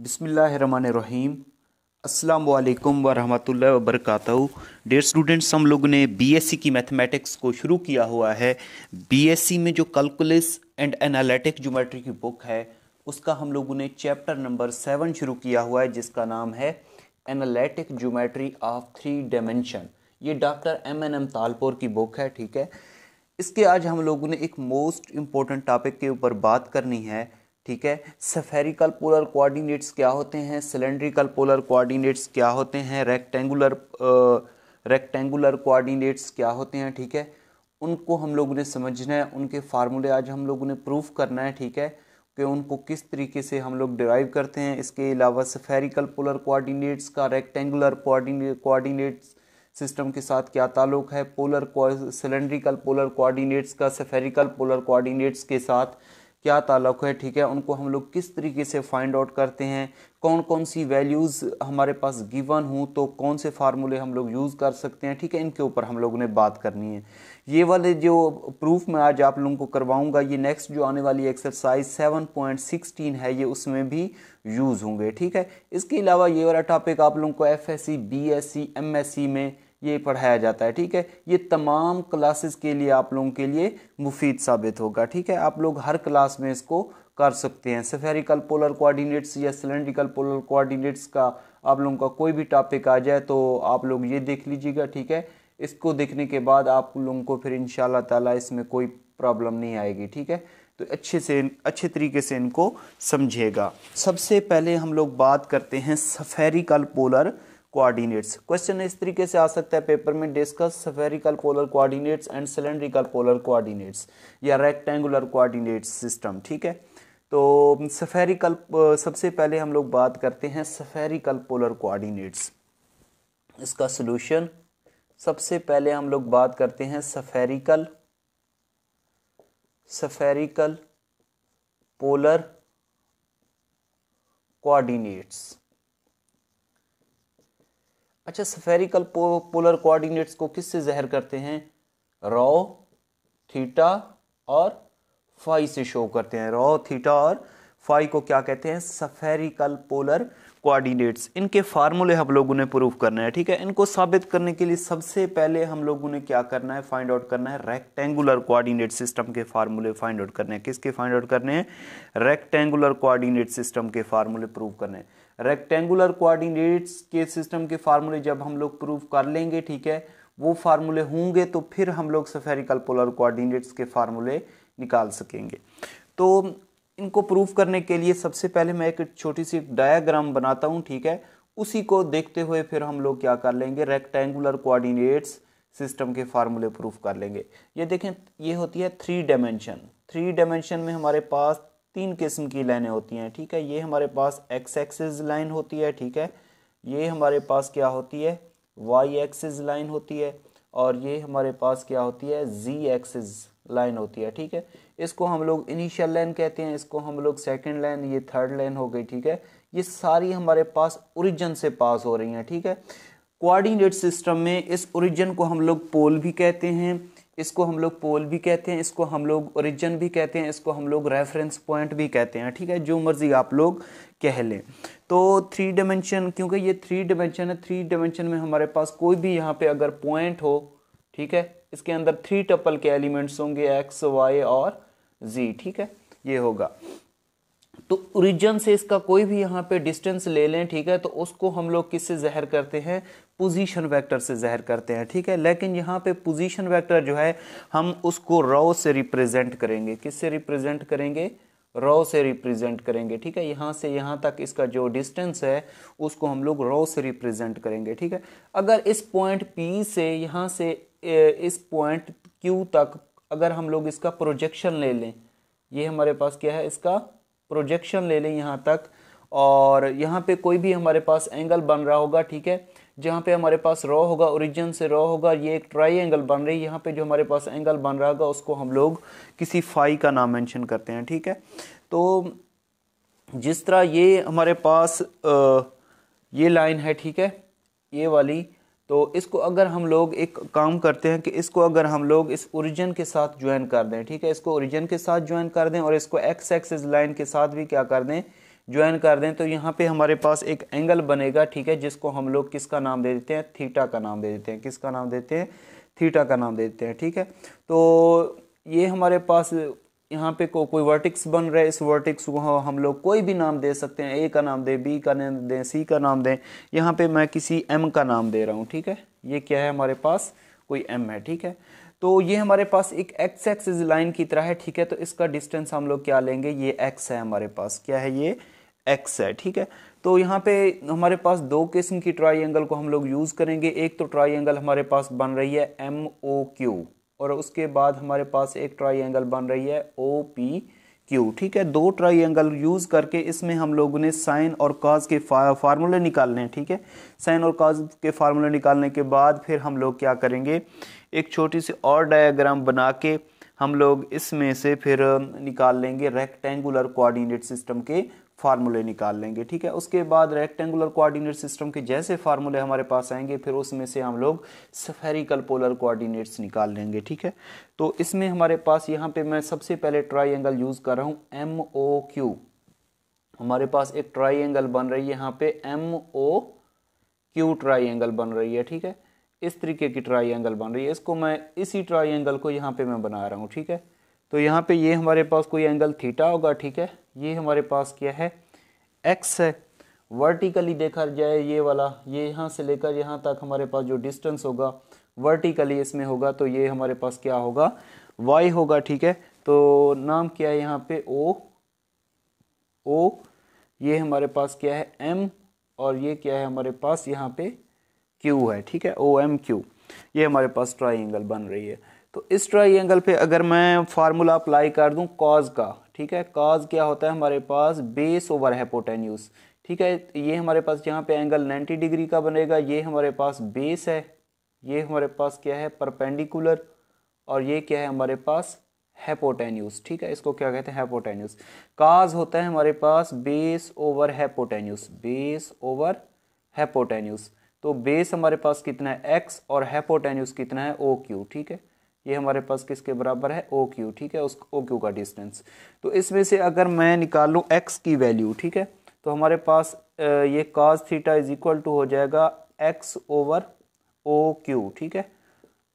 बिसमीम अस्सलाम वालेकुम वरहमतुल्लाहि वबरकातुहू। डियर स्टूडेंट्स हम लोगों ने बीएससी की मैथमेटिक्स को शुरू किया हुआ है। बीएससी में जो कैलकुलस एंड एनालिटिक ज्योमेट्री की बुक है, उसका हम लोगों ने चैप्टर नंबर सेवन शुरू किया हुआ है, जिसका नाम है analytic geometry of three dimension ये doctor M N M Talpur की बुक है, ठीक है? इसके आज हम लोगों ने एक मोस्ट इम्पोर्टेंट टॉपिक के ऊपर बात करनी है। ठीक है? सफेरिकल पोलर कोऑर्डिनेट्स क्या होते हैं? सिलेंड्रिकल पोलर कोऑर्डिनेट्स क्या होते हैं? रेक्टेंगुलर रेक्टेंगुलर कोऑर्डिनेट्स क्या होते हैं? ठीक है? उनको हम लोगों ने समझना है, उनके फार्मूले आज हम लोगों ने प्रूफ करना है, ठीक है? कि उनको किस तरीके से हम लोग डिराइव करते हैं। इसके अलावा सफेरिकल पोलर कोऑर्डिनेट्स का रेक्टेंगुलर कोऑर्डिनेट्स सिस्टम के साथ क्या ताल्लुक है? पोलर सिलेंड्रिकल पोलर कोऑर्डिनेट्स का सफेरिकल पोलर कोऑर्डिनेट्स के साथ क्या ताल्लुक है, ठीक है? उनको हम लोग किस तरीके से फाइंड आउट करते हैं? कौन कौन सी वैल्यूज़ हमारे पास गिवन हूँ तो कौन से फार्मूले हम लोग यूज़ कर सकते हैं? ठीक है, इनके ऊपर हम लोगों ने बात करनी है। ये वाले जो प्रूफ मैं आज आप लोगों को करवाऊँगा, ये नेक्स्ट जो आने वाली एक्सरसाइज 7.16 है, ये उसमें भी यूज़ होंगे, ठीक है? इसके अलावा ये वाला टॉपिक आप लोगों को F S C B S C M S C में ये पढ़ाया जाता है, ठीक है? ये तमाम क्लासेस के लिए आप लोगों के लिए मुफीद साबित होगा, ठीक है? आप लोग हर क्लास में इसको कर सकते हैं। सफेरिकल पोलर कोऑर्डिनेट्स या सिलेंड्रिकल पोलर कोऑर्डिनेट्स का आप लोगों का कोई भी टॉपिक आ जाए तो आप लोग ये देख लीजिएगा, ठीक है? इसको देखने के बाद आप लोगों को फिर इन ताला इसमें कोई प्रॉब्लम नहीं आएगी, ठीक है? तो अच्छे से, अच्छे तरीके से इनको समझेगा सबसे पहले हम लोग बात करते हैं सफेरिकल पोलर कोऑर्डिनेट्स क्वेश्चन इस तरीके से आ सकता है पेपर में discuss spherical polar coordinates and cylindrical polar coordinates या रेक्टेंगुलर कोऑर्डिनेट्स सिस्टम ठीक है? तो सफेरिकल सबसे पहले हम लोग बात करते हैं सफेरिकल पोलर कोऑर्डिनेट्स इसका सोल्यूशन सबसे पहले हम लोग बात करते हैं सफेरिकल सफेरिकल पोलर कोऑर्डिनेट्स अच्छा सफेरिकल पो, पोलर कोऑर्डिनेट्स को किससे जहर करते हैं? रॉ थीटा और फाई से शो करते हैं। रॉ थीटा और फाई को क्या कहते हैं? सफेरिकल पोलर कोऑर्डिनेट्स इनके फार्मूले हम लोगों ने प्रूव करना है ठीक है? इनको साबित करने के लिए सबसे पहले हम लोगों ने क्या करना है? फाइंड आउट करना है। रेक्टेंगुलर कोऑर्डिनेट सिस्टम के फार्मूले फाइंड आउट करने हैं। किसके फाइंड आउट करने हैं? रेक्टेंगुलर कोऑर्डिनेट सिस्टम के फार्मूले प्रूव करने हैं। रेक्टेंगुलर कोऑर्डिनेट्स के सिस्टम के फार्मूले जब हम लोग प्रूव कर लेंगे, ठीक है, वो फार्मूले होंगे तो फिर हम लोग सफेरिकल पोलर कोऑर्डिनेट्स के फार्मूले निकाल सकेंगे। तो इनको प्रूफ करने के लिए सबसे पहले मैं एक छोटी सी डायाग्राम बनाता हूँ, ठीक है, उसी को देखते हुए फिर हम लोग क्या कर लेंगे रेक्टेंगुलर कोऑर्डिनेट्स सिस्टम के फार्मूले प्रूफ कर लेंगे। ये देखें, ये होती है थ्री डायमेंशन थ्री डायमेंशन में हमारे पास तीन किस्म की लाइनें होती हैं, ठीक है? ये हमारे पास एक्स एक्सिस लाइन होती है, ठीक है? ये हमारे पास क्या होती है? वाई एक्सिस लाइन होती है और ये हमारे पास क्या होती है? जी एक्सिस लाइन होती है, ठीक है? इसको हम लोग इनिशियल लाइन कहते हैं, इसको हम लोग सेकेंड लाइन ये थर्ड लाइन हो गई, ठीक है? ये सारी हमारे पास ओरिजिन से पास हो रही हैं, ठीक है? कोऑर्डिनेट सिस्टम में इस ओरिजिन को हम लोग पोल भी कहते हैं इसको हम लोग पोल भी कहते हैं, इसको हम लोग ओरिजिन भी कहते हैं, इसको हम लोग रेफरेंस पॉइंट भी कहते हैं। ठीक है, जो मर्ज़ी आप लोग कह लें। तो थ्री डिमेंशन क्योंकि ये थ्री डिमेंशन है थ्री डिमेंशन में हमारे पास कोई भी यहाँ पे अगर पॉइंट हो, ठीक है, इसके अंदर थ्री टपल के एलिमेंट्स होंगे एक्स वाई और जी ठीक है, ये होगा। तो ओरिजिन से इसका कोई भी यहाँ पे डिस्टेंस ले लें, ठीक है तो उसको हम लोग किससे जहर करते हैं? पोजीशन वेक्टर से जहर करते हैं, ठीक है? लेकिन यहाँ पे पोजीशन वेक्टर जो है, हम उसको रो से रिप्रेजेंट करेंगे। किससे रिप्रेजेंट करेंगे? रो से रिप्रेजेंट करेंगे, ठीक है? यहाँ से यहाँ तक इसका जो डिस्टेंस है, उसको हम लोग रो से रिप्रेजेंट करेंगे, ठीक है? अगर इस पॉइंट पी से, यहाँ से इस पॉइंट क्यू तक अगर हम लोग इसका प्रोजेक्शन ले लें, ये हमारे पास क्या है? इसका प्रोजेक्शन ले लें यहाँ तक, और यहाँ पे कोई भी हमारे पास एंगल बन रहा होगा, ठीक है? जहाँ पे हमारे पास रॉ होगा ओरिजिन से रॉ होगा ये एक ट्राई एंगल बन रही है। यहाँ पे जो हमारे पास एंगल बन रहा होगा उसको हम लोग किसी फाई का नाम मेंशन करते हैं ठीक है? तो जिस तरह ये हमारे पास आ, ये लाइन है ठीक है? ये वाली तो इसको अगर हम लोग एक काम करते हैं कि इसको अगर हम लोग इस ओरिजिन के साथ ज्वाइन कर दें ठीक है? इसको ओरिजिन के साथ ज्वाइन कर दें और इसको एक्स एक्सिस लाइन के साथ भी क्या कर दें? ज्वाइन कर दें तो यहाँ पे हमारे पास एक एंगल बनेगा ठीक है जिसको हम लोग किसका नाम दे देते हैं? थीटा का नाम दे देते हैं। किसका नाम देते हैं? थीटा का नाम दे देते हैं ठीक है? तो ये हमारे पास यहाँ पे को, कोई वर्टिक्स बन रहा है इस वर्टिक्स को हम लोग कोई भी नाम दे सकते हैं। ए का नाम दें बी का नाम दें सी का नाम दें। यहाँ पे मैं किसी एम का नाम दे रहा हूँ ठीक है? ये क्या है हमारे पास? कोई एम है ठीक है? तो ये हमारे पास एक एक्स एक्सिस लाइन की तरह है, ठीक है? तो इसका डिस्टेंस हम लोग क्या लेंगे? ये एक्स है हमारे पास। क्या है ये? एक्स है, ठीक है? तो यहाँ पे हमारे पास दो किस्म की ट्राइंगल को हम लोग यूज़ करेंगे। एक तो ट्राइंगल हमारे पास बन रही है एम ओ क्यू और उसके बाद हमारे पास एक ट्राइंगल बन रही है ओ पी क्यू ठीक है? दो ट्राइंगल यूज़ करके इसमें हम लोगों ने साइन और काज के फार्मूले निकालने हैं, ठीक है? साइन और काज के फार्मूले निकालने के बाद फिर हम लोग क्या करेंगे? एक छोटी सी और डायग्राम बना के हम लोग इसमें से फिर निकाल लेंगे रेक्टेंगुलर कोऑर्डिनेट सिस्टम के फार्मूले निकाल लेंगे, ठीक है? उसके बाद रेक्टेंगुलर कोऑर्डिनेट सिस्टम के जैसे फार्मूले हमारे पास आएँगे, फिर उसमें से हम लोग सफेरिकल पोलर कोऑर्डिनेट्स निकाल लेंगे, ठीक है? तो इसमें हमारे पास, यहाँ पे मैं सबसे पहले ट्राइंगल यूज़ कर रहा हूँ एम ओ क्यू हमारे पास एक ट्राइंगल बन रही है, यहाँ पे एम ओ क्यू ट्राइंगल बन रही है, ठीक है? इस तरीके की ट्राइंगल बन रही है। इसको मैं इसी ट्राइंगल को यहाँ पे मैं बना रहा हूँ, ठीक है? तो यहाँ पे ये हमारे पास कोई एंगल थीटा होगा, ठीक है? ये हमारे पास क्या है? एक्स है। वर्टिकली देखा जाए ये वाला, ये यहाँ से लेकर यहाँ तक हमारे पास जो डिस्टेंस होगा वर्टिकली इसमें होगा तो ये हमारे पास क्या होगा? वाई होगा, ठीक है? तो नाम क्या है यहाँ पे? ओ ओ ये हमारे पास क्या है? एम और ये क्या है हमारे पास यहाँ पे? क्यू है, ठीक है? ओ एम क्यू ये हमारे पास ट्राइंगल बन रही है। तो इस ट्राइंगल पे अगर मैं फार्मूला अप्लाई कर दूँ कॉज का, ठीक है? कॉज क्या होता है हमारे पास? बेस ओवर हैपोटेन्यूज ठीक है? ये हमारे पास यहाँ पे एंगल 90 डिग्री का बनेगा। ये हमारे पास बेस है। ये हमारे पास क्या है? परपेंडिकुलर और ये क्या है हमारे पास? हैपोटेन्यूज ठीक है? इसको क्या कहते हैं? हैपोटेन्यूज काज होता है हमारे पास base over hypotenuse base over hypotenuse तो बेस हमारे पास कितना है? एक्स और हैपोटेन्यूज कितना है? ओ क्यू ठीक है? ये हमारे पास किसके बराबर है? ओ क्यू ठीक है? उस ओ क्यू का डिस्टेंस तो इसमें से अगर मैं निकाल लूँ एक्स की वैल्यू ठीक है? तो हमारे पास ये cos theta is equal to हो जाएगा एक्स ओवर ओ क्यू ठीक है?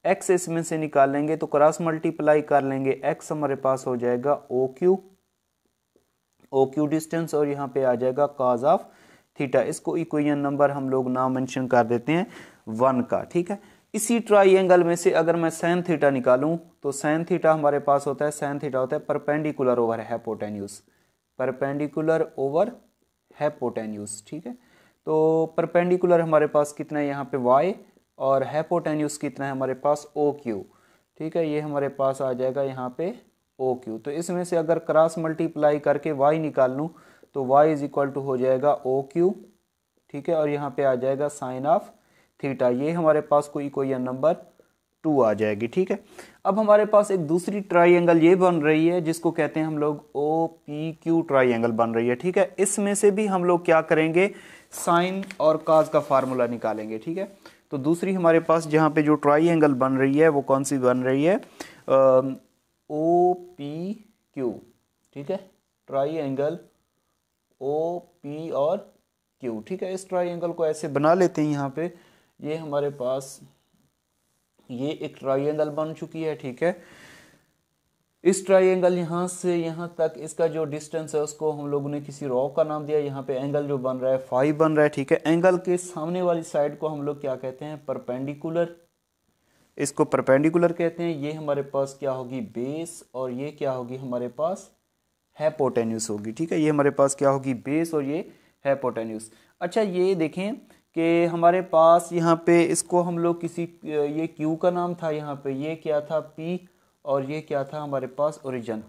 एक्स इसमें से निकाल लेंगे तो क्रॉस मल्टीप्लाई कर लेंगे। एक्स हमारे पास हो जाएगा O Q O Q distance और यहाँ पे आ जाएगा काज ऑफ़ थीटा, इसको इक्वेशन नंबर हम लोग नाम मेंशन कर देते हैं वन का, ठीक है? इसी ट्राइंगल में से अगर मैं सैन थीटा निकालूं तो सैन थीटा हमारे पास होता है सैन थीटा होता है perpendicular over hypotenuse perpendicular over hypotenuse ठीक है? तो परपेंडिकुलर हमारे पास कितना है? यहाँ पे वाई और हैपोटेन्यूज कितना है? हमारे पास ओ क्यू ठीक है? ये हमारे पास आ जाएगा यहाँ पे ओ क्यू तो इसमें से अगर क्रॉस मल्टीप्लाई करके वाई निकाल लूँ तो y इज़ इक्वल टू हो जाएगा ओ क्यू ठीक है? और यहाँ पे आ जाएगा साइन ऑफ़ थीटा ये हमारे पास कोई कोई नंबर टू आ जाएगी, ठीक है? अब हमारे पास एक दूसरी ट्राइंगल ये बन रही है, जिसको कहते हैं हम लोग ओ पी क्यू ट्राइंगल बन रही है, ठीक है? इसमें से भी हम लोग क्या करेंगे? साइन और काज का फार्मूला निकालेंगे, ठीक है? तो दूसरी हमारे पास जहाँ पे जो ट्राइंगल बन रही है, वो कौन सी बन रही है? ओ पी क्यू ठीक है? ट्राइंगल ओ पी और क्यू ठीक है? इस ट्राइंगल को ऐसे बना लेते हैं यहाँ पे। ये हमारे पास, ये एक ट्राइंगल बन चुकी है, ठीक है? इस ट्राइंगल यहाँ से यहाँ तक इसका जो डिस्टेंस है, उसको हम लोगों ने किसी रॉक का नाम दिया। यहाँ पे एंगल जो बन रहा है फाइव बन रहा है, ठीक है? एंगल के सामने वाली साइड को हम लोग क्या कहते हैं? परपेंडिकुलर इसको परपेंडिकुलर कहते हैं। ये हमारे पास क्या होगी? बेस और ये क्या होगी? हमारे पास हैपोटेन्यूस होगी, ठीक है? ये हमारे पास क्या होगी? बेस और ये हैपोटेन्यूस अच्छा ये देखें कि हमारे पास यहाँ पे इसको हम लोग किसी, ये क्यू का नाम था यहाँ पे। ये क्या था? पी और ये क्या था हमारे पास? ओरिजिन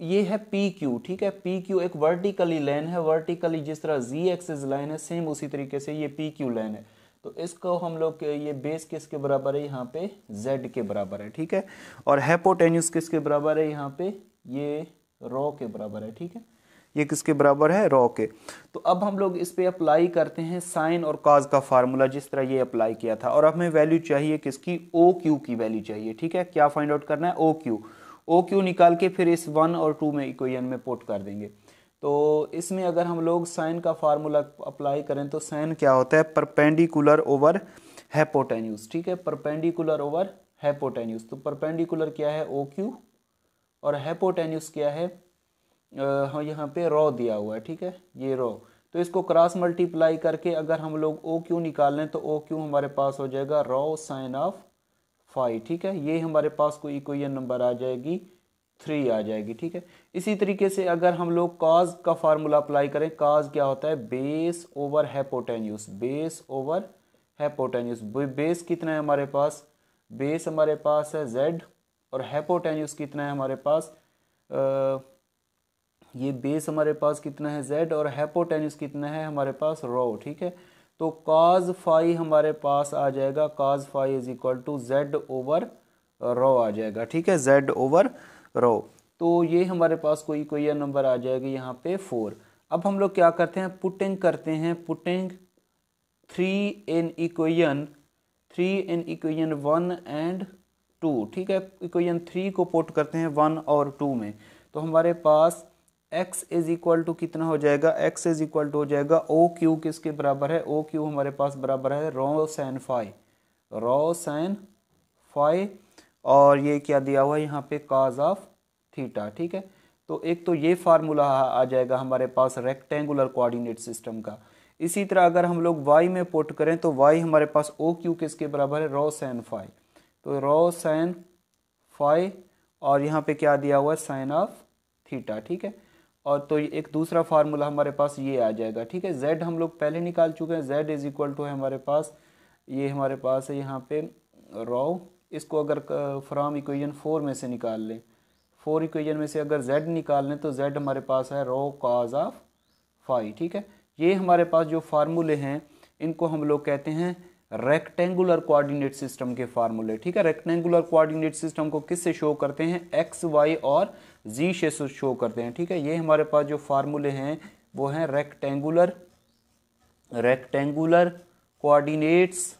ये है पी क्यू ठीक है? पी क्यू एक वर्टिकली लाइन है। वर्टिकली जिस तरह जी एक्सिस लाइन है सेम उसी तरीके से ये पी क्यू लाइन है। तो इसको हम लोग, ये बेस किसके बराबर है? यहाँ पे जेड के बराबर है, ठीक है? और हैपोटेन्यूस किसके बराबर है? यहाँ पे ये रो के बराबर है, ठीक है? ये किसके बराबर है? रॉ के। तो अब हम लोग इस पे अप्लाई करते हैं साइन और काज का फार्मूला जिस तरह ये अप्लाई किया था। और हमें वैल्यू चाहिए किसकी? ओ क्यू की वैल्यू चाहिए, ठीक है? क्या फाइंड आउट करना है? ओ क्यू ओ क्यू निकाल के फिर इस वन और टू में इक्वेशन में पुट कर देंगे। तो इसमें अगर हम लोग साइन का फार्मूला अप्लाई करें तो साइन क्या होता है? परपेंडिकुलर ओवर हैपोटेन्यूस ठीक है? परपेंडिकुलर ओवर हैपोटेन्यूस तो परपेंडिकुलर क्या है? ओ क्यू और हैपोटेन्यूस क्या है? हाँ यहाँ पे रॉ दिया हुआ है, ठीक है? ये रॉ तो इसको क्रॉस मल्टीप्लाई करके अगर हम लोग ओ क्यू निकाल लें तो ओ क्यू हमारे पास हो जाएगा? रॉ साइन ऑफ़ फाइव ठीक है? ये हमारे पास कोई इक्वेशन नंबर आ जाएगी थ्री आ जाएगी, ठीक है? इसी तरीके से अगर हम लोग काज का फार्मूला अप्लाई करें काज क्या होता है? Base over hypotenuse base over hypotenuse base कितना है हमारे पास? बेस हमारे पास है जेड और हैपोटेन्यूस कितना है हमारे पास? आ, ये बेस हमारे पास कितना है जेड और हैपोटेन्यूस कितना है हमारे पास रो ठीक है? तो काज फाई हमारे पास आ जाएगा cos phi is equal to z over rho आ जाएगा ठीक है? जेड ओवर रो तो ये हमारे पास कोई कोई नंबर आ जाएगा यहाँ पे फोर अब हम लोग क्या करते हैं? पुटिंग करते हैं putting three in equation three in equation one and two ठीक है? इक्वेशन थ्री को पुट करते हैं वन और टू में। तो हमारे पास x इज़ इक्वल टू कितना हो जाएगा? x इज़ इक्वल टू हो जाएगा ओ क्यू किसके बराबर है? ओ क्यू हमारे पास बराबर है rho sin five rho sin five और ये क्या दिया हुआ है? यहाँ पे काज ऑफ़ थीटा ठीक है? तो एक तो ये फार्मूला आ जाएगा हमारे पास रेक्टेंगुलर कोऑर्डिनेट सिस्टम का। इसी तरह अगर हम लोग y में पुट करें तो y हमारे पास ओ क्यू किसके बराबर है? रो सैन फाइव तो रो साइन फाइव और यहाँ पे क्या दिया हुआ है? साइन ऑफ़ थीटा ठीक है? और तो एक दूसरा फार्मूला हमारे पास ये आ जाएगा, ठीक है? जेड हम लोग पहले निकाल चुके हैं। जेड इज़ इक्वल टू है हमारे पास, ये हमारे पास है यहाँ पे रो इसको अगर फ्राम इक्वेशन फोर में से निकाल लें। फोर इक्वेशन में से अगर जेड निकाल लें तो जेड हमारे पास है रो काज ऑफ़ फाइव ठीक है? ये हमारे पास जो फार्मूले हैं, इनको हम लोग कहते हैं रेक्टेंगुलर कोऑर्डिनेट सिस्टम के फार्मूले ठीक है? रेक्टेंगुलर कोऑर्डिनेट सिस्टम को किससे शो करते हैं? एक्स वाई और जी से शो करते हैं, ठीक है? ये हमारे पास जो फार्मूले हैं, वो हैं rectangular rectangular coordinates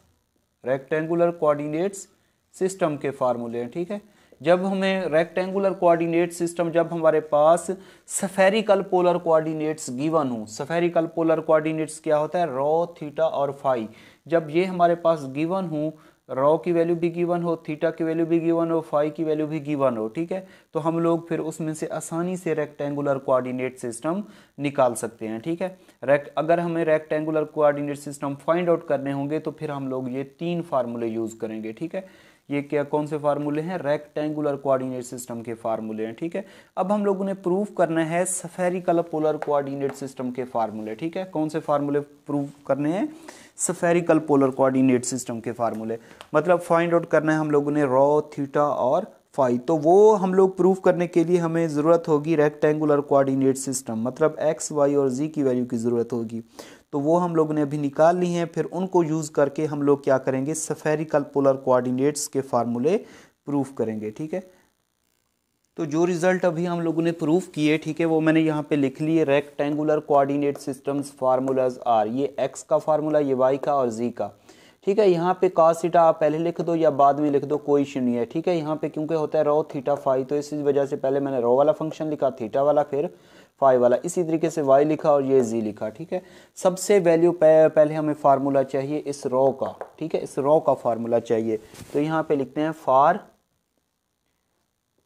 rectangular coordinates system के फार्मूले हैं, ठीक है? जब हमें रेक्टेंगुलर कोऑर्डिनेट सिस्टम जब हमारे पास सफेरिकल पोलर कोऑर्डिनेट्स गिवन हो सफेरिकल पोलर कोऑर्डिनेट्स क्या होता है? रो थीटा और फाई जब ये हमारे पास गिवन हो रॉ की वैल्यू भी गिवन हो थीटा की वैल्यू भी गिवन हो फाई की वैल्यू भी गिवन हो, ठीक है? तो हम लोग फिर उसमें से आसानी से रेक्टेंगुलर कोऑर्डिनेट सिस्टम निकाल सकते हैं, ठीक है? रेक्ट अगर हमें rectangular coordinate system find out करने होंगे तो फिर हम लोग ये तीन फार्मूले यूज़ करेंगे, ठीक है? ये क्या, कौन से फार्मूले हैं? रेक्टेंगुलर कोऑर्डिनेट सिस्टम के फार्मूले हैं, ठीक है? अब हम लोगों ने प्रूव करना है सफेरिकल पोलर कोऑर्डिनेट सिस्टम के फार्मूले ठीक है? कौन से फार्मूले प्रूव करने हैं? सफेरिकल पोलर कोऑर्डिनेट सिस्टम के फार्मूले मतलब फाइंड आउट करना है हम लोगों ने रॉ थीटा और फाइव तो वो हम लोग प्रूव करने के लिए हमें ज़रूरत होगी रेक्टेंगुलर कोऑर्डिनेट सिस्टम मतलब एक्स वाई और जी की वैल्यू की ज़रूरत होगी. तो वो हम लोग ने अभी निकाल ली हैं, फिर उनको यूज़ करके हम लोग क्या करेंगे? सफेरिकल पोलर कोऑर्डिनेट्स के फार्मूले प्रूफ करेंगे. ठीक है? तो जो रिज़ल्ट अभी हम लोगों ने प्रूफ किए, ठीक है, वो मैंने यहाँ पे लिख लिए rectangular coordinate systems formulas are ये एक्स का फार्मूला ये वाई का और जी का। ठीक है, यहाँ पे कास थीटा आप पहले लिख दो या बाद में लिख दो, कोई इशू नहीं है, ठीक है। यहाँ पे क्योंकि होता है रो थीटा फाइव तो इसी वजह से पहले मैंने रो वाला फ़ंक्शन लिखा थीटा वाला, फिर फाइव वाला। इसी तरीके से वाई लिखा और ये जी लिखा, ठीक है। सबसे वैल्यू पहले हमें फार्मूला चाहिए इस रो का, ठीक है, इस रो का फार्मूला चाहिए। तो यहाँ पे लिखते हैं फार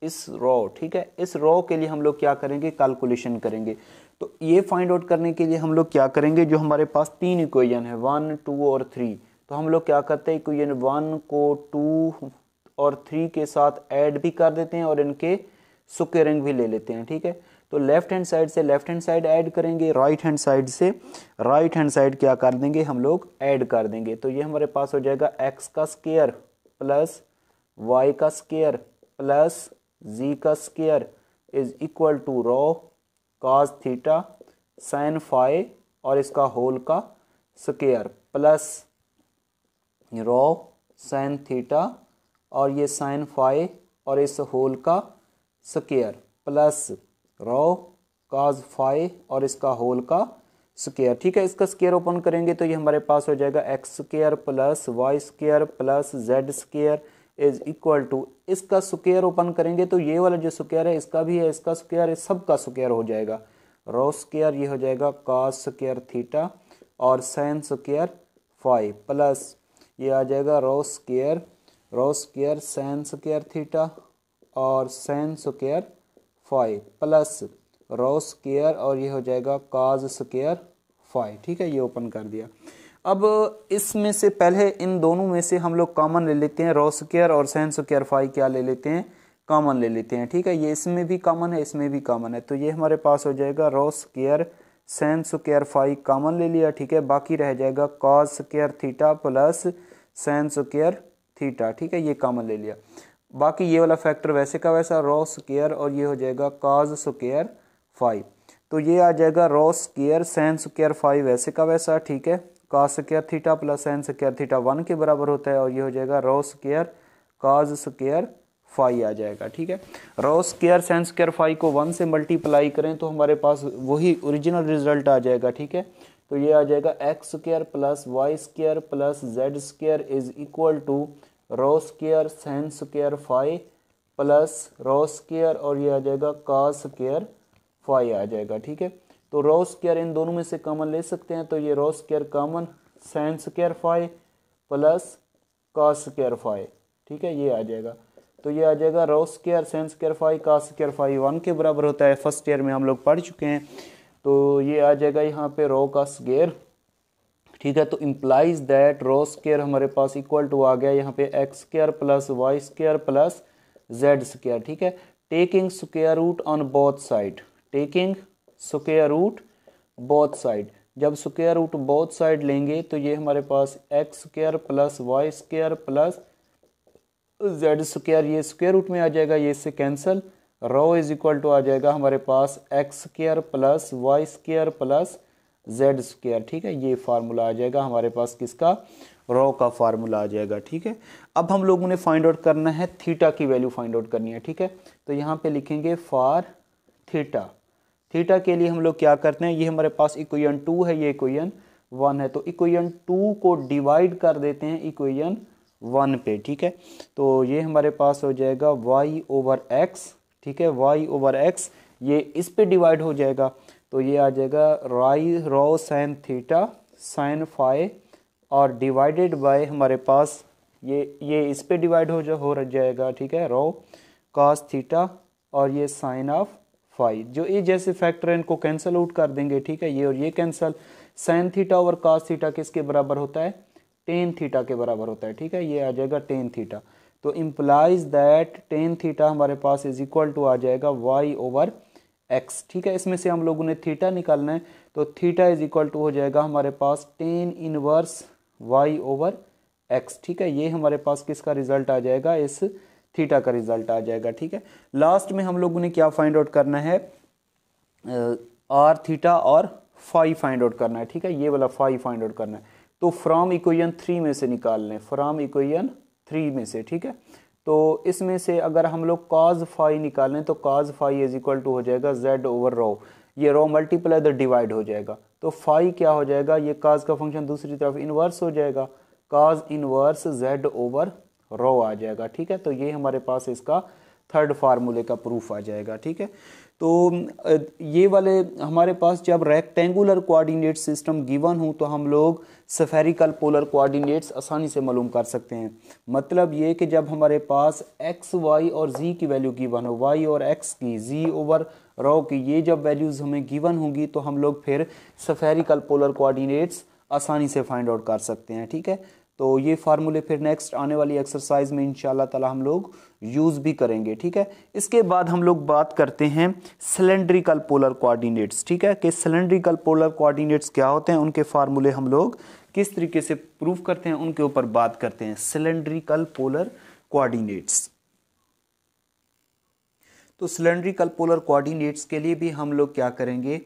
इस रो ठीक है? इस रो के लिए हम लोग क्या करेंगे? कैलकुलेशन करेंगे। तो ये फाइंड आउट करने के लिए हम लोग क्या करेंगे? जो हमारे पास तीन इक्वेशन है वन टू और थ्री तो हम लोग क्या करते हैं? इक्वेशन वन को टू और थ्री के साथ ऐड भी कर देते हैं और इनके सुके रंग भी ले लेते हैं, ठीक है? तो लेफ़्ट हैंड साइड से लेफ़्ट हैंड साइड ऐड करेंगे राइट हैंड साइड से राइट हैंड साइड क्या कर देंगे? हम लोग ऐड कर देंगे। तो ये हमारे पास हो जाएगा एक्स का स्केयर प्लस वाई का स्केयर प्लस जी का square is equal to rho cos theta sine phi और इसका होल का square plus rho sine theta और ये साइन फाइव और इस होल का square plus rho cos phi और इसका होल का स्केयर ठीक है, इसका स्केयर ओपन करेंगे तो ये हमारे पास हो जाएगा x square plus y square plus z square is equal to इसका स्केयर ओपन करेंगे तो ये वाला जो स्केयर है, इसका भी है, इसका स्केयर है, सबका स्केयर हो जाएगा। रो स्केयर ये हो जाएगा कास स्केयर थीटा और साइन स्केयर फाइव प्लस ये आ जाएगा rho square rho square sine square theta और sine square phi plus rho square और ये हो जाएगा काज स्केयर फाइव ठीक है, ये ओपन कर दिया। अब इसमें से पहले इन दोनों में से हम लोग कॉमन ले लेते हैं रो स्केयर और साइन स्केयर फाइव क्या ले लेते हैं? कॉमन ले लेते हैं, ठीक है? ये इसमें भी कॉमन है, इसमें भी कॉमन है। तो ये हमारे पास हो जाएगा rho square sine square phi common ले लिया, ठीक है? बाकी रह जाएगा cos square theta plus sine square theta ठीक है? ये कॉमन ले लिया। बाकी ये वाला फैक्टर वैसे का वैसा रो स्क्र और ये हो जाएगा कॉज स्क्र फाइव तो ये आ जाएगा rho square sine square phi वैसे का वैसा, ठीक है? Cos square theta plus sine square theta one के बराबर होता है और ये हो जाएगा rho square cos square phi आ जाएगा, ठीक है? Rho square sine square phi को वन से मल्टीप्लाई करें तो हमारे पास वही ओरिजिनल रिज़ल्ट आ जाएगा, ठीक है? तो ये आ जाएगा x square plus y square plus z square is equal to rho square sine square phi plus rho square और ये आ जाएगा कास स्केयर फाई आ जाएगा, ठीक है? तो रो स्केयर इन दोनों में से कॉमन ले सकते हैं तो ये rho square common sine square phi plus cos square phi ठीक है, ये आ जाएगा। तो ये आ जाएगा rho square sine square phi का स्केयर फाइव वन के बराबर होता है। फ़र्स्ट ईयर में हम लोग पढ़ चुके हैं। तो ये आ जाएगा यहाँ पे रो का स्केयर ठीक है तो इम्प्लाइज दैट रो स्केयर हमारे पास इक्वल टू आ गया यहाँ पे x square plus y square plus z square ठीक है। Taking square root on both side taking square root both side जब स्केयर रूट बोथ साइड लेंगे तो ये हमारे पास x square plus y square plus z square ये square root में आ जाएगा, ये इससे cancel rho is equal to आ जाएगा हमारे पास x square plus y square plus z square ठीक है? ये फार्मूला आ जाएगा हमारे पास किसका? रो का फार्मूला आ जाएगा, ठीक है? अब हम लोगों ने फाइंड आउट करना है थीटा की वैल्यू फाइंड आउट करनी है, ठीक है? तो यहाँ पे लिखेंगे फॉर थीटा थीटा के लिए हम लोग क्या करते हैं? ये हमारे पास इक्वेशन टू है, ये इक्वेशन वन है। तो इक्वेशन टू को डिवाइड कर देते हैं इक्वेशन वन पे, ठीक है? तो ये हमारे पास हो जाएगा वाई ओवर एक्स ठीक है? वाई ओवर एक्स ये इस पे डिवाइड हो जाएगा। तो ये आ जाएगा राई rho sine theta sine phi और डिवाइडेड बाय हमारे पास ये ये इस पे डिवाइड हो जा, हो जाएगा, ठीक है? रो कास थीटा और ये साइन ऑफ़ फाइव जो ये जैसे फैक्टर है, इनको कैंसिल आउट कर देंगे, ठीक है? ये और ये cancel sine theta over cos theta किसके बराबर होता है? टेन थीटा के बराबर होता है, ठीक है? ये आ जाएगा टेन थीटा तो इम्प्लाइज दैट टेन थीटा हमारे पास इज़ इक्वल टू आ जाएगा वाई ओवर एक्स ठीक है? इसमें से हम लोगों ने थीटा निकालना है तो थीटा इज़ इक्वल टू हो जाएगा हमारे पास tan inverse y over x ठीक है? ये हमारे पास किसका रिज़ल्ट आ जाएगा? इस थीटा का रिज़ल्ट आ जाएगा, ठीक है? लास्ट में हम लोगों ने क्या फाइंड आउट करना है? आर थीटा और फाइव फाइंड आउट करना है, ठीक है? ये वाला फाइव फाइंड आउट करना है। तो फ्रॉम इक्वेशन थ्री में से निकाल लें। फ्रॉम इक्वेशन थ्री में से, ठीक है? तो इसमें से अगर हम लोग काज फाइव निकालें तो cos phi is equal to हो जाएगा जेड ओवर रो ये रो मल्टीप्लाई द डिवाइड हो जाएगा। तो फाइव क्या हो जाएगा? ये काज का फ़ंक्शन दूसरी तरफ़ इन्वर्स हो जाएगा। Cos inverse z over rho आ जाएगा, ठीक है? तो ये हमारे पास इसका थर्ड फार्मूले का प्रूफ आ जाएगा, ठीक है? तो ये वाले हमारे पास जब रेक्टेंगुलर कोऑर्डिनेट सिस्टम गिवन हो तो हम लोग सफेरिकल पोलर कोऑर्डिनेट्स आसानी से मालूम कर सकते हैं। मतलब ये कि जब हमारे पास एक्स वाई और जी की वैल्यू गिवन हो वाई और एक्स की जी ओवर रो की, ये जब वैल्यूज़ हमें गिवन होंगी तो हम लोग फिर सफेरिकल पोलर कोऑर्डिनेट्स आसानी से फाइंड आउट कर सकते हैं, ठीक है? तो ये फार्मूले फिर नेक्स्ट आने वाली एक्सरसाइज में इंशाल्लाह ताला हम लोग यूज़ भी करेंगे, ठीक है? इसके बाद हम लोग बात करते हैं सिलेंड्रिकल पोलर कोऑर्डिनेट्स ठीक है? कि सिलेंड्रिकल पोलर कोऑर्डिनेट्स क्या होते हैं? उनके फार्मूले हम लोग किस तरीके से प्रूव करते हैं? उनके ऊपर बात करते हैं सिलेंड्रिकल पोलर कोऑर्डिनेट्स तो सिलेंड्रिकल पोलर कोऑर्डिनेट्स के लिए भी हम लोग क्या करेंगे?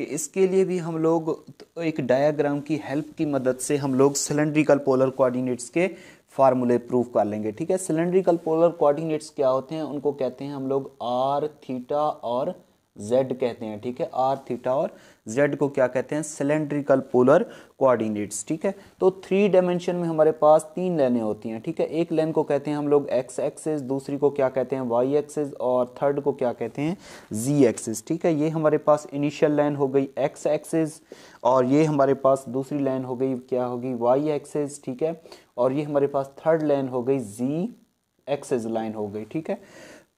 कि इसके लिए भी हम लोग एक डायाग्राम की हेल्प की मदद से हम लोग सिलेंड्रिकल पोलर कोऑर्डिनेट्स के फार्मूले प्रूव कर लेंगे, ठीक है? सिलेंड्रिकल पोलर कोऑर्डिनेट्स क्या होते हैं? उनको कहते हैं हम लोग आर थीटा और जेड कहते हैं, ठीक है? आर थीटा और जेड को क्या कहते हैं? सिलेंड्रिकल पोलर कोऑर्डिनेट्स ठीक है? तो थ्री डायमेंशन में हमारे पास तीन लाइनें होती हैं, ठीक है? एक लाइन को कहते हैं हम लोग एक्स एक्सिस दूसरी को क्या कहते हैं? वाई एक्सिस और थर्ड को क्या कहते हैं? जी एक्सेस ठीक है? ये हमारे पास इनिशियल लाइन हो गई एक्स एक्सेस और ये हमारे पास दूसरी लाइन हो गई, क्या होगी? वाई एक्सेस ठीक है? और ये हमारे पास थर्ड लाइन हो गई जी एक्सिस लाइन हो गई, ठीक है?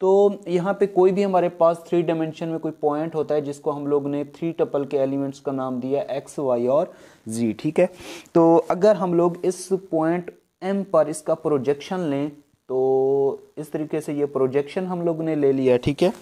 तो यहाँ पे कोई भी हमारे पास थ्री डायमेंशन में कोई पॉइंट होता है जिसको हम लोग ने थ्री टपल के एलिमेंट्स का नाम दिया एक्स वाई और जी ठीक है? तो अगर हम लोग इस पॉइंट एम पर इसका प्रोजेक्शन लें तो इस तरीके से ये प्रोजेक्शन हम लोग ने ले लिया, ठीक है?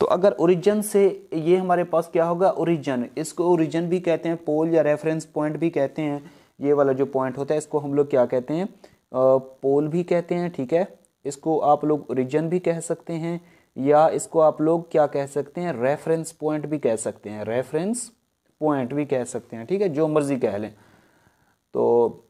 तो अगर ओरिजिन से ये हमारे पास क्या होगा? ओरिजिन इसको ओरिजिन भी कहते हैं पोल या रेफरेंस पॉइंट भी कहते हैं। ये वाला जो पॉइंट होता है, इसको हम लोग क्या कहते हैं? पोल भी कहते हैं, ठीक है? इसको आप लोग ओरिजिन भी कह सकते हैं, या इसको आप लोग क्या कह सकते हैं रेफरेंस पॉइंट भी कह सकते हैं रेफरेंस पॉइंट भी कह सकते हैं, ठीक है, जो मर्ज़ी कह लें। तो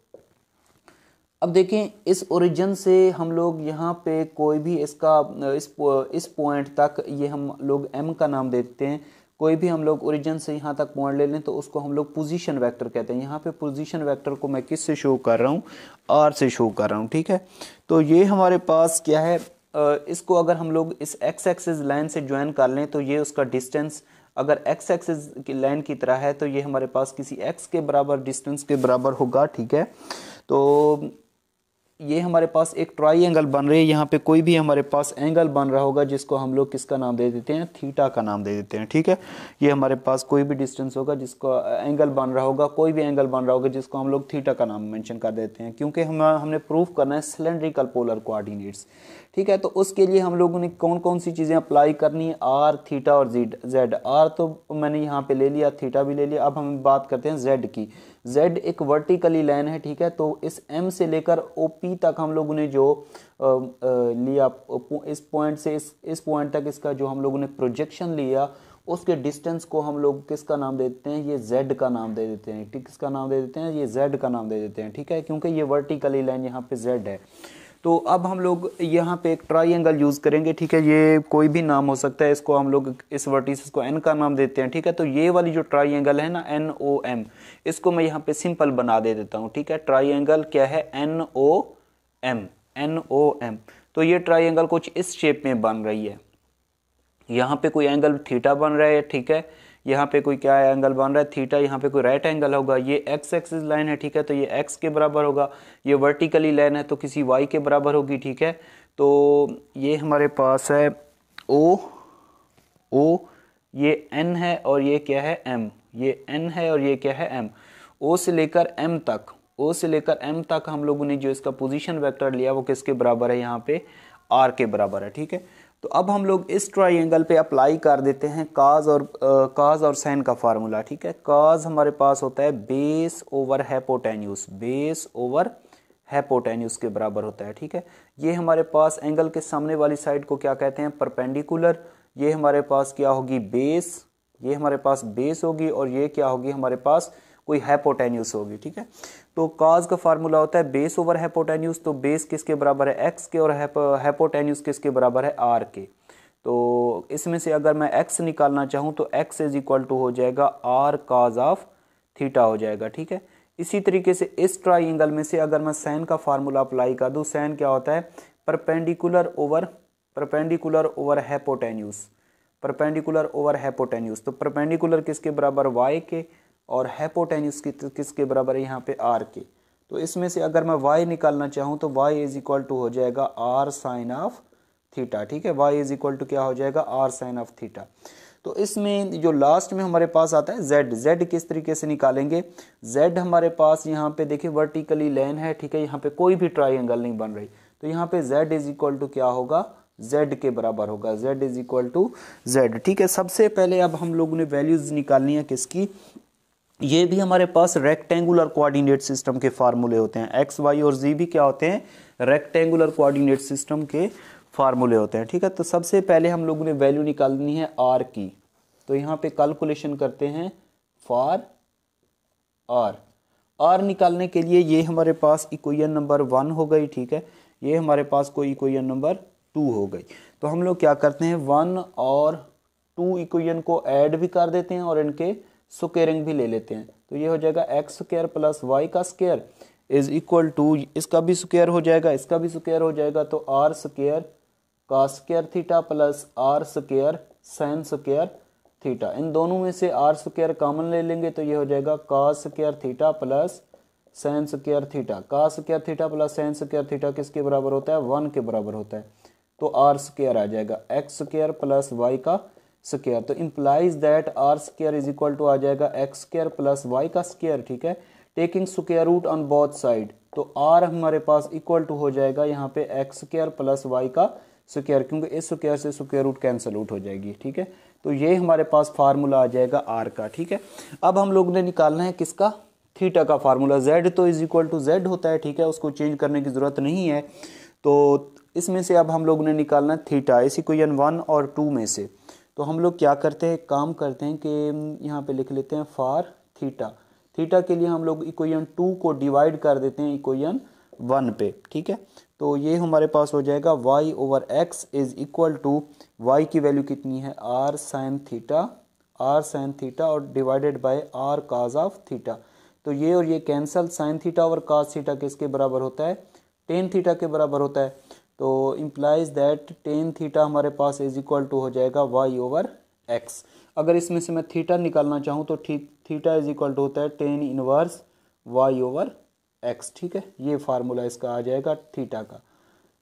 अब देखें, इस ओरिजिन से हम लोग यहाँ पे कोई भी इसका, इस इस पॉइंट तक ये हम लोग एम का नाम देते हैं। कोई भी हम लोग ओरिजिन से यहाँ तक पॉइंट ले लें तो उसको हम लोग पोजीशन वेक्टर कहते हैं। यहाँ पे पोजीशन वेक्टर को मैं किस से शो कर रहा हूँ? आर से शो कर रहा हूँ, ठीक है? तो ये हमारे पास क्या है? इसको अगर हम लोग इस एक्स एक्सिस लाइन से ज्वाइन कर लें तो ये उसका डिस्टेंस अगर एक्स एक्सिस की लाइन की तरह है तो ये हमारे पास किसी एक्स के बराबर डिस्टेंस के बराबर होगा, ठीक है? तो ये हमारे पास एक ट्राई एंगल बन रही है। यहाँ पे कोई भी हमारे पास एंगल बन रहा होगा, जिसको हम लोग किसका नाम दे देते हैं? थीटा का नाम दे देते हैं, ठीक है? ये हमारे पास कोई भी डिस्टेंस होगा, जिसको एंगल बन रहा होगा, कोई भी एंगल बन रहा होगा, जिसको हम लोग थीटा का नाम मेंशन कर देते हैं। क्योंकि हम, हमने प्रूफ करना है सिलेंड्रिकल पोलर कोऑर्डिनेट्स ठीक है तो उसके लिए हम लोगों ने कौन कौन सी चीज़ें अप्लाई करनी है? आर थीटा और जीड जेड आर तो मैंने यहाँ पे ले लिया थीटा भी ले लिया। अब हम बात करते हैं जेड की। जेड एक वर्टिकली लाइन है ठीक है? तो इस एम से लेकर ओ पी तक हम लोगों ने जो आ, आ, लिया इस पॉइंट से इस इस पॉइंट तक इसका जो हम लोगों ने प्रोजेक्शन लिया उसके डिस्टेंस को हम लोग किसका नाम दे देते हैं? ये जेड का नाम दे देते हैं। किसका नाम दे देते हैं? ये जेड का नाम दे देते हैं ठीक है? क्योंकि ये वर्टिकली लाइन यहाँ पे जेड है। तो अब हम लोग यहाँ पे एक ट्राइंगल यूज़ करेंगे, ठीक है? ये कोई भी नाम हो सकता है, इसको हम लोग इस वर्टिस को एन का नाम देते हैं, ठीक है? तो ये वाली जो ट्राइंगल है ना एन ओ एम इसको मैं यहाँ पे सिंपल बना दे देता हूँ, ठीक है? ट्राइंगल क्या है? N O M N O M तो ये ट्राइंगल कुछ इस शेप में बन रही है। यहाँ पे कोई एंगल थीटा बन रहा है, ठीक है? यहाँ पे कोई क्या एंगल बन रहा है? थीटा यहाँ पे कोई राइट एंगल होगा। ये एक्स एक्सिस लाइन है, ठीक है? तो ये एक्स के बराबर होगा। ये वर्टिकली लाइन है तो किसी वाई के बराबर होगी, ठीक है? तो ये हमारे पास है ओ ओ ये एन है और ये क्या है? एम ये एन है और ये क्या है? एम ओ से लेकर एम तक ओ से लेकर एम तक हम लोगों ने जो इसका पोजीशन वेक्टर लिया, वो किसके बराबर है? यहाँ पे आर के बराबर है, ठीक है? तो अब हम लोग इस ट्राइंगल पे अप्लाई कर देते हैं काज और काज और साइन का फार्मूला ठीक है? काज हमारे पास होता है base over hypotenuse base over hypotenuse के बराबर होता है, ठीक है? ये हमारे पास एंगल के सामने वाली साइड को क्या कहते हैं? परपेंडिकुलर ये हमारे पास क्या होगी? बेस ये हमारे पास बेस होगी और ये क्या होगी? हमारे पास कोई हैपोटेन्यूस होगी, ठीक है? तो काज का फार्मूला होता है बेस ओवर हैपोटेन्यूस तो बेस किसके बराबर है? एक्स के और हैपोटेन्यूस किसके बराबर है? आर के। तो इसमें से अगर मैं एक्स निकालना चाहूँ तो एक्स इज़ इक्वल टू हो जाएगा आर काज ऑफ़ थीटा हो जाएगा, ठीक है? इसी तरीके से इस ट्राइंगल में से अगर मैं सैन का फार्मूला अप्लाई कर दूँ सैन क्या होता है? Perpendicular over perpendicular over hypotenuse perpendicular over hypotenuse तो परपेंडिकुलर किसके बराबर? वाई के। और हैपोटेन्यूस की किसके बराबर है यहाँ पे आर के? तो इसमें से अगर मैं वाई निकालना चाहूँ तो वाई इज़ इक्वल टू हो जाएगा आर साइन ऑफ़ थीटा ठीक है? y इज़ इक्वल टू क्या हो जाएगा? आर साइन ऑफ़ थीटा तो इसमें जो लास्ट में हमारे पास आता है z z किस तरीके से निकालेंगे? जेड हमारे पास यहाँ पे देखिए वर्टिकली लाइन है, ठीक है? यहाँ पे कोई भी ट्राइंगल नहीं बन रही। तो यहाँ पे जेड इज़ इक्वल टू क्या होगा? z के बराबर होगा। z is equal to z ठीक है? सबसे पहले अब हम लोगों ने वैल्यूज़ निकालनी है किसकी? ये भी हमारे पास रेक्टेंगुलर कोऑर्डिनेट सिस्टम के फार्मूले होते हैं। एक्स वाई और जी भी क्या होते हैं? रेक्टेंगुलर कोऑर्डिनेट सिस्टम के फार्मूले होते हैं, ठीक है? तो सबसे पहले हम लोगों ने वैल्यू निकालनी है आर की। तो यहाँ पे कैलकुलेशन करते हैं फॉर आर आर निकालने के लिए ये हमारे पास इक्वेशन नंबर वन हो गई, ठीक है? ये हमारे पास कोई इक्वेशन नंबर टू हो गई। तो हम लोग क्या करते हैं? वन और टू इक्वेशन को ऐड भी कर देते हैं और इनके स्क्वेयरिंग भी ले लेते हैं। तो ये हो जाएगा एक्स स्क्र प्लस वाई का स्क्र इज़ इक्वल टू इसका भी स्क्र हो जाएगा, इसका भी स्क्र हो जाएगा तो आर स्क्र का square theta plus r square sine square theta इन दोनों में से आर स्क्र कॉमन ले लेंगे तो ये हो जाएगा का square theta plus sine square theta का square theta plus sine square theta किसके बराबर होता है? वन के बराबर होता है। तो आर स्क्र आ जाएगा। एक्स स्क्र प्लस वाई का स्क्र तो implies that r square is equal to आ जाएगा एक्स स्क्र प्लस वाई का स्केयर ठीक है? Taking square root on both side तो आर हमारे पास इक्वल टू हो जाएगा यहाँ पे एक्स स्केयर प्लस वाई का स्क्र क्योंकि इस स्क्र से स्क्र रूट कैंसिल आउट हो जाएगी, ठीक है? तो ये हमारे पास फार्मूला आ जाएगा आर का, ठीक है? अब हम लोग ने निकालना है किसका? थीटा का फार्मूला जेड तो इज़ इक्वल टू जेड होता है, ठीक है? उसको चेंज करने की ज़रूरत नहीं है। तो इसमें से अब हम लोग ने निकालना है थीटा इस इक्वेशन वन और टू में से। तो हम लोग क्या करते हैं, काम करते हैं कि यहाँ पे लिख लेते हैं फार थीटा थीटा के लिए हम लोग इक्वेशन टू को डिवाइड कर देते हैं इक्वेशन वन पे, ठीक है? तो ये हमारे पास हो जाएगा y over x is equal to y की वैल्यू कितनी है? r sine theta r sine theta और divided by r cos of theta तो ये और ये कैंसल साइन थीटा और काज थीटा किसके बराबर होता है? टेन थीटा के बराबर होता है। तो इम्प्लाइज दैट टेन थीटा हमारे पास इज़ इक्वल टू हो जाएगा वाई ओवर एक्स अगर इसमें से मैं थीटा निकालना चाहूँ तो ठीक थीटा इज़ इक्वल टू होता है tan inverse y over x ठीक है? ये फार्मूला इसका आ जाएगा थीटा का।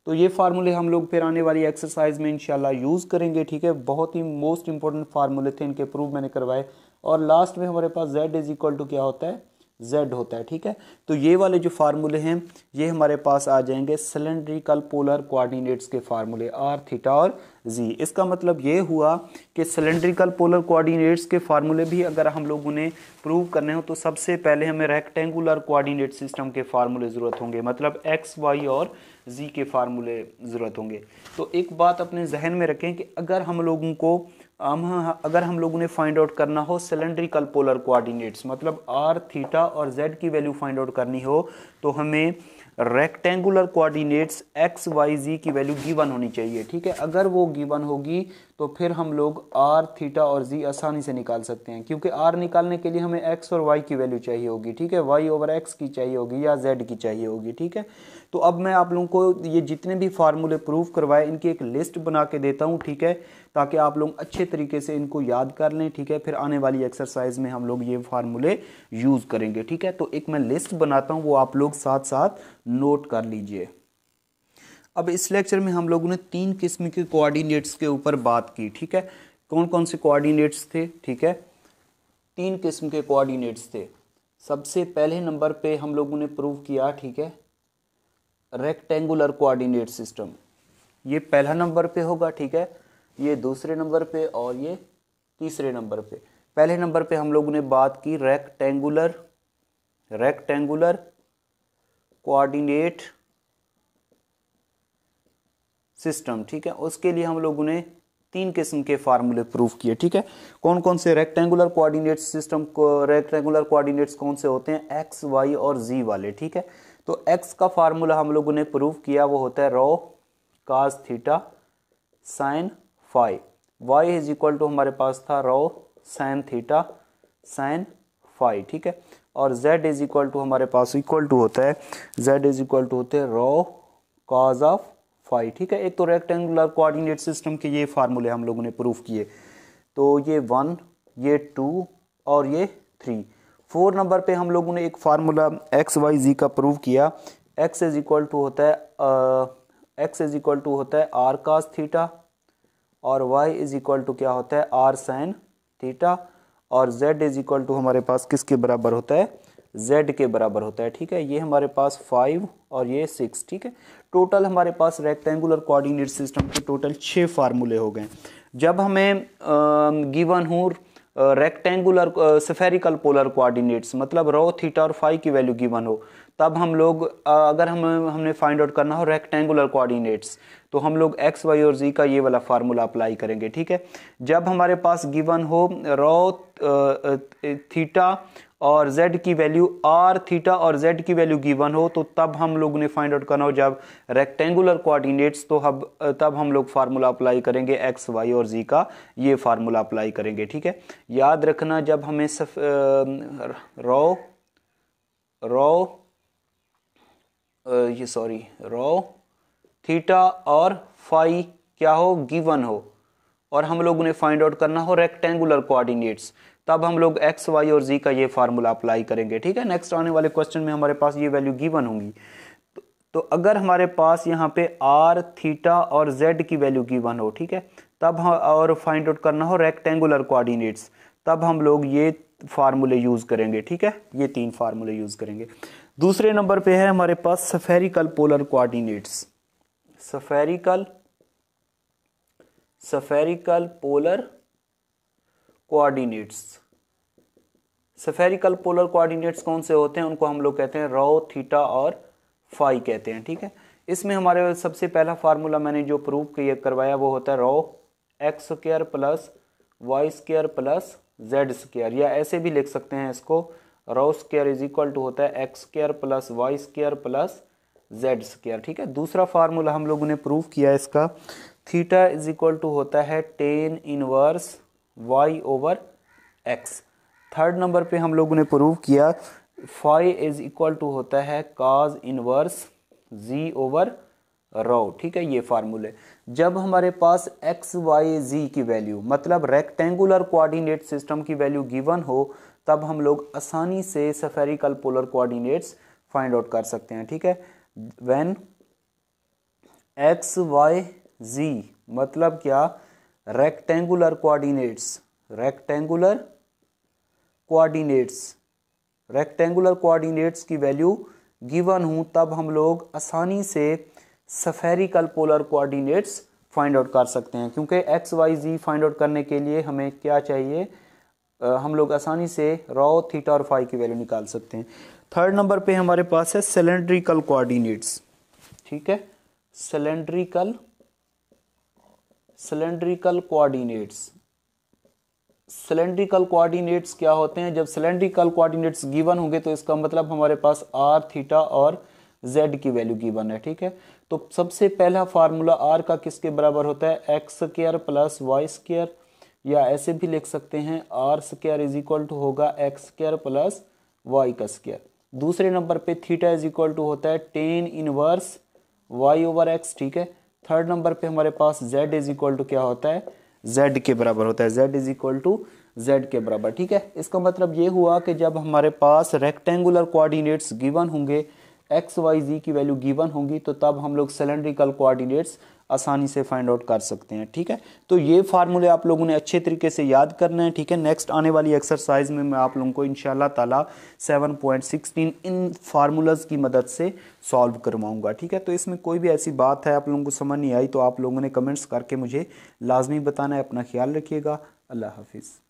तो ये फार्मूले हम लोग फिर आने वाली एक्सरसाइज में इंशाल्लाह यूज़ करेंगे, ठीक है? बहुत ही मोस्ट इंपॉर्टेंट फार्मूले थे, इनके प्रूव मैंने करवाए। और लास्ट में हमारे पास जेड इज़ इक्वल टू क्या होता है? Z होता है, ठीक है? तो ये वाले जो फार्मूले हैं, ये हमारे पास आ जाएँगे सिलेंड्रिकल पोलर कोऑर्डिनेट्स के फार्मूले आर थीटा और जी इसका मतलब ये हुआ कि सिलेंड्रिकल पोलर कोऑर्डिनेट्स के फार्मूले भी अगर हम लोग उन्हें प्रूव करने हो तो सबसे पहले हमें रेक्टेंगुलर कोऑर्डिनेट सिस्टम के फार्मूले ज़रूरत होंगे मतलब एक्स वाई और जी के फार्मूले ज़रूरत होंगे। तो एक बात अपने जहन में रखें कि अगर हम लोगों को हम, अगर हम लोगों ने फाइंड आउट करना हो सिलेंड्रिकल पोलर कोऑर्डिनेट्स मतलब आर थीटा और जेड की वैल्यू फाइंड आउट करनी हो तो हमें rectangular coordinates x y z की वैल्यू गिवन होनी चाहिए, ठीक है? अगर वो गिवन होगी तो फिर हम लोग आर थीटा और जी आसानी से निकाल सकते हैं, क्योंकि आर निकालने के लिए हमें एक्स और वाई की वैल्यू चाहिए होगी, ठीक है? वाई ओवर एक्स की चाहिए होगी या जेड की चाहिए होगी, ठीक है? तो अब मैं आप लोगों को ये जितने भी फार्मूले प्रूफ करवाए, इनकी एक लिस्ट बना के देता हूँ, ठीक है? ताकि आप लोग अच्छे तरीके से इनको याद कर लें, ठीक है? फिर आने वाली एक्सरसाइज में हम लोग ये फार्मूले यूज़ करेंगे, ठीक है? तो एक मैं लिस्ट बनाता हूँ, वो आप लोग साथ साथ नोट कर लीजिए। अब इस लेक्चर में हम लोगों ने तीन किस्म के कोऑर्डिनेट्स के ऊपर बात की, ठीक है? कौन कौन से कोऑर्डिनेट्स थे, ठीक है? तीन किस्म के कोऑर्डिनेट्स थे। सबसे पहले नंबर पे हम लोगों ने प्रूव किया, ठीक है? रेक्टेंगुलर कोऑर्डिनेट सिस्टम ये पहला नंबर पे होगा, ठीक है? ये दूसरे नंबर पे और ये तीसरे नंबर पे। पहले नंबर पे हम लोगों ने बात की रेक्टेंगुलर रेक्टेंगुलर कोऑर्डिनेट सिस्टम ठीक है? उसके लिए हम लोगों ने तीन किस्म के फार्मूले प्रूव किए, ठीक है? कौन कौन से रेक्टेंगुलर कोऑर्डिनेट सिस्टम को रेक्टेंगुलर कोऑर्डिनेट्स कौन से होते हैं? एक्स वाई और जी वाले, ठीक है? तो एक्स का फार्मूला हम लोगों ने प्रूव किया, वो होता है rho cos theta sine phi y is equal to हमारे पास था rho sine theta sine phi ठीक है? और z इज़ इक्वल टू हमारे पास इक्वल टू होता है, z इज़ इक्वल टू होते हैं रो कॉज ऑफ़ फाइव ठीक है? एक तो रेक्टेंगुलर कोऑर्डिनेट सिस्टम के ये फार्मूले हम लोगों ने प्रूफ किए। तो ये वन ये टू और ये थ्री फोर नंबर पे हम लोगों ने एक फार्मूला एक्स वाई जी का प्रूव किया। एक्स इज़ इक्वल टू होता है एक्स इज़ इक्वल टू होता है आर कास थीटा, और वाई इज़ इक्वल टू क्या होता है आर साइन थीटा, और जेड इज़ इक्वल टू हमारे पास किसके बराबर होता है? जेड के बराबर होता है, ठीक है? ये हमारे पास फाइव और ये सिक्स, ठीक है? टोटल हमारे पास रेक्टेंगुलर कोऑर्डिनेट सिस्टम के टोटल छः फार्मूले हो गए। जब हमें गिवन हो रेक्टेंगुलर सफेरिकल पोलर कोऑर्डिनेट्स मतलब रो थीटा और फाइव की वैल्यू गिवन हो। तब हम लोग अगर हम, हमने फाइंड आउट करना हो रेक्टेंगुलर कोऑर्डिनेट्स तो हम लोग एक्स वाई और जी का ये वाला फार्मूला अप्लाई करेंगे, ठीक है? जब हमारे पास गिवन हो रो थीटा और z की वैल्यू r थीटा और z की वैल्यू गिवन हो तो तब हम लोग ने फाइंड आउट करना हो। जब रेक्टेंगुलर कोऑर्डिनेट्स तो हम तब हम लोग फार्मूला अप्लाई करेंगे x, y और z का। ये फार्मूला अप्लाई करेंगे, ठीक है? याद रखना, जब हमें सफ रो रो ये सॉरी रो थीटा और फाई क्या हो? गिवन हो। और हम लोगों ने फाइंड आउट करना हो रेक्टेंगुलर कोऑर्डिनेट्स तब हम लोग एक्स वाई और जी का ये फार्मूला अप्लाई करेंगे ठीक है? नेक्स्ट आने वाले क्वेश्चन में हमारे पास ये वैल्यू गिवन होंगी। तो, तो अगर हमारे पास यहाँ पे आर थीटा और जेड की वैल्यू गिवन हो ठीक है? तब हम और फाइंड आउट करना हो रेक्टेंगुलर कोऑर्डिनेट्स तब हम लोग ये फार्मूले यूज़ करेंगे ठीक है? ये तीन फार्मूले यूज़ करेंगे। दूसरे नंबर पे है हमारे पास spherical polar coordinates spherical spherical polar coordinates spherical polar coordinates कौन से होते हैं? उनको हम लोग कहते हैं रो थीटा और फाई कहते हैं, ठीक है? इसमें हमारे सबसे पहला फार्मूला मैंने जो प्रूव किया करवाया वो होता है rho x square plus y square plus z square या ऐसे भी लिख सकते हैं इसको rho square is equal to होता है x square plus y square plus z square ठीक है? दूसरा फार्मूला हम लोगों ने प्रूव किया इसका थीटा इज़ इक्वल टू होता है tan inverse y over x third number पे हम लोगों ने प्रूव किया फाई इज़ इक्वल टू होता है काज इनवर्स जी ओवर रो ठीक है, ये फार्मूले जब हमारे पास एक्स वाई जी की वैल्यू मतलब रेक्टेंगुलर कोऑर्डिनेट सिस्टम की वैल्यू गिवन हो, तब हम लोग आसानी से spherical polar coordinates find out कर सकते हैं, ठीक है? व्हेन एक्स वाई जी मतलब क्या? Rectangular coordinates rectangular coordinates rectangular coordinates की वैल्यू गिवन हूँ तब हम लोग आसानी से spherical polar coordinates find out कर सकते हैं। क्योंकि x y z find out करने के लिए हमें क्या चाहिए? आ, हम लोग आसानी से रॉ थीटा और फाई की वैल्यू निकाल सकते हैं। थर्ड नंबर पे हमारे पास है सिलेंड्रिकल कोऑर्डिनेट्स ठीक है? Cylindrical cylindrical coordinates cylindrical coordinates क्या होते हैं? जब सिलेंड्रिकल कोऑर्डिनेट्स गिवन होंगे तो इसका मतलब हमारे पास आर थीटा और जेड की वैल्यू गिवन है, ठीक है? तो सबसे पहला फार्मूला आर का किसके बराबर होता है? X square plus y square या ऐसे भी लिख सकते हैं r square is equal to होगा एक्स स्क्र प्लस वाई का स्क्र दूसरे नंबर पे थीटा इज़ इक्वल टू होता है tan inverse y over x ठीक है? थर्ड नंबर पे हमारे पास z इज़ इक्वल टू क्या होता है? Z के बराबर होता है। Z is equal to z के बराबर। ठीक है? इसका मतलब ये हुआ कि जब हमारे पास रेक्टेंगुलर कोऑर्डिनेट्स गिवन होंगे एक्स वाई जी की वैल्यू गिवन होंगी तो तब हम लोग सिलेंड्रिकल कोऑर्डिनेट्स आसानी से फाइंड आउट कर सकते हैं, ठीक है? तो ये फार्मूले आप लोगों ने अच्छे तरीके से याद करना है, ठीक है? नेक्स्ट आने वाली एक्सरसाइज में मैं आप लोगों को इनशाला ताला 7.16 इन फार्मूलाज की मदद से सॉल्व करवाऊँगा, ठीक है? तो इसमें कोई भी ऐसी बात है, आप लोगों को समझ नहीं आई तो आप लोगों ने कमेंट्स करके मुझे लाजमी बताना है, अपना ख्याल रखिएगा। अल्लाह हाफिज़।